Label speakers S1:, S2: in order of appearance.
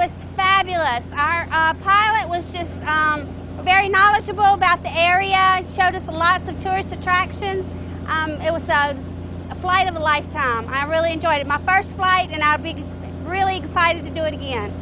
S1: was fabulous. Our uh, pilot was just um, very knowledgeable about the area, showed us lots of tourist attractions. Um, it was a, a flight of a lifetime. I really enjoyed it. My first flight, and I'll be really excited to do it again.